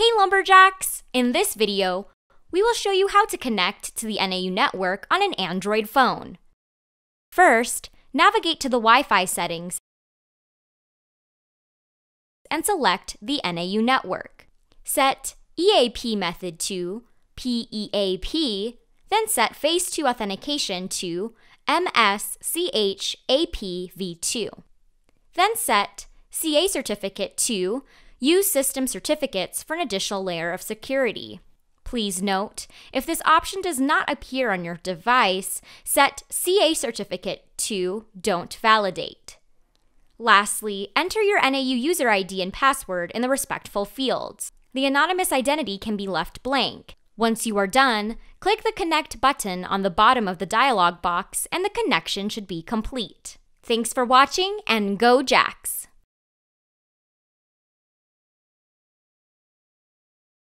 Hey Lumberjacks! In this video, we will show you how to connect to the NAU network on an Android phone. First, navigate to the Wi-Fi settings and select the NAU network. Set EAP method to PEAP, then set Phase 2 authentication to MSCHAPV2. Then set CA certificate to Use system certificates for an additional layer of security. Please note, if this option does not appear on your device, set CA certificate to Don't Validate. Lastly, enter your NAU user ID and password in the respectful fields. The anonymous identity can be left blank. Once you are done, click the Connect button on the bottom of the dialog box and the connection should be complete. Thanks for watching and go Jacks!